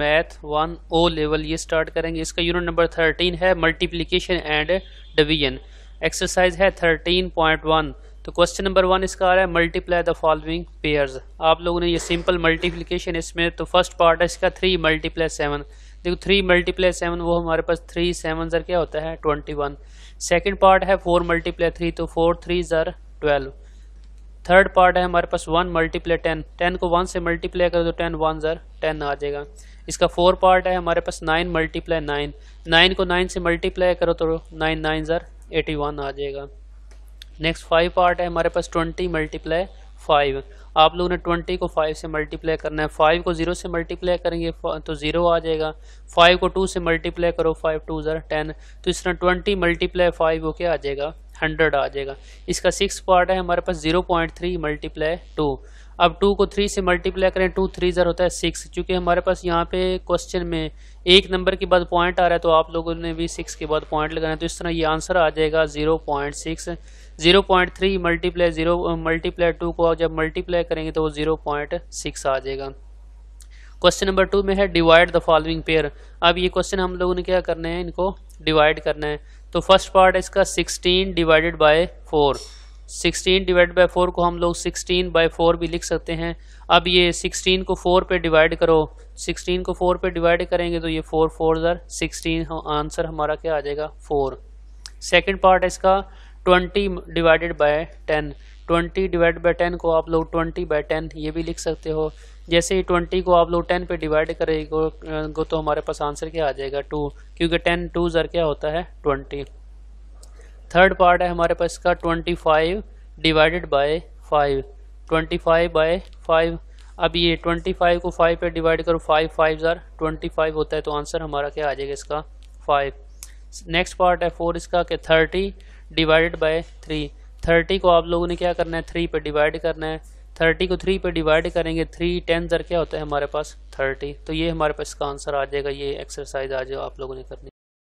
Math one O level ये start करेंगे। इसका यूनिट नंबर थर्टीन है मल्टीप्लिकेशन एंड डिवीज़न एक्सरसाइज है थर्टीन पॉइंट वन तो क्वेश्चन नंबर वन इसका आ रहा है मल्टीप्लाई द फॉलोइंग पेयर्स आप लोगों ने ये सिंपल मल्टीप्लिकेशन इसमें तो फ़र्स्ट पार्ट है इसका थ्री मल्टीप्लाई सेवन देखो थ्री मल्टीप्लाई सेवन वो हमारे पास थ्री सेवन जर क्या होता है? ट्वेंटी वन सेकेंड पार्ट है फोर मल्टीप्लाई थ्री तो फोर थ्री जर ट्वेल्व थर्ड पार्ट है हमारे पास वन मल्टीप्लाई टेन टेन को वन से मल्टीप्लाई करो तो टेन वन ज़र टेन आ जाएगा। इसका फोर पार्ट है हमारे पास नाइन मल्टीप्लाई नाइन नाइन को नाइन से मल्टीप्लाई करो तो नाइन नाइन ज़र एटी वन आ जाएगा। नेक्स्ट फाइव पार्ट है हमारे पास ट्वेंटी मल्टीप्लाई फाइव आप लोगों ने ट्वेंटी को फाइव से मल्टीप्लाई करना है। फाइव को ज़ीरो से मल्टीप्लाई करेंगे तो ज़ीरो आ जाएगा। फाइव को टू से मल्टीप्लाई करो फाइव टू ज़र टेन तो इस तरह ट्वेंटी मल्टीप्लाई फाइव वो क्या आ जाएगा। हंड्रेड आ जाएगा। इसका सिक्स पार्ट है, हमारे पास zero point three multiply two अब टू को थ्री से मल्टीप्लाई करें टू थ्री ज़र होता है सिक्स क्योंकि हमारे पास यहाँ पे क्वेश्चन में एक नंबर के बाद पॉइंट आ रहा है तो आप लोगों ने भी सिक्स के बाद पॉइंट लगाना है। तो इस तरह ये आंसर आ जाएगा zero point six zero point three multiply zero multiply two को जब मल्टीप्लाई करेंगे तो वो ज़ीरो पॉइंट सिक्स आ जाएगा। क्वेश्चन नंबर टू में है डिवाइड द फॉलोइंग पेयर अब ये क्वेश्चन हम लोगों ने क्या करना है? इनको डिवाइड करना है। तो फ़र्स्ट पार्ट इसका 16 डिवाइडेड बाय 4 16 डिवाइड बाय 4 को हम लोग 16 बाय 4 भी लिख सकते हैं। अब ये 16 को 4 पे डिवाइड करो। 16 को 4 पे डिवाइड करेंगे तो ये 4 फोर ज़र सिक्सटीन आंसर हमारा क्या आ जाएगा? 4 सेकंड पार्ट है इसका 20 डिवाइडेड बाय 10 20 डिवाइड बाय 10 को आप लोग 20 बाय 10 ये भी लिख सकते हो। जैसे ही 20 को आप लोग टेन पे डिवाइड करेंगे तो हमारे पास आंसर क्या आ जाएगा? टू। क्योंकि टेन, टू ज़र क्या होता है? 20 थर्ड पार्ट है हमारे पास इसका 25 डिवाइडेड बाय 5 25 बाय फाइव। अब ये 25 को फाइव पे डिवाइड करो, फाइव फाइव ज़र 25 होता है तो आंसर हमारा क्या आ जाएगा इसका? फाइव। नेक्स्ट पार्ट है फोर इसका कि 30 डिवाइडेड बाय 3 30 को आप लोगों ने क्या करना है? थ्री पे डिवाइड करना है। थर्टी को थ्री पे डिवाइड करेंगे थ्री टेन जर क्या होता है हमारे पास? थर्टी। तो ये हमारे पास इसका आंसर आ जाएगा, ये एक्सरसाइज आ जाए आप लोगों ने करनी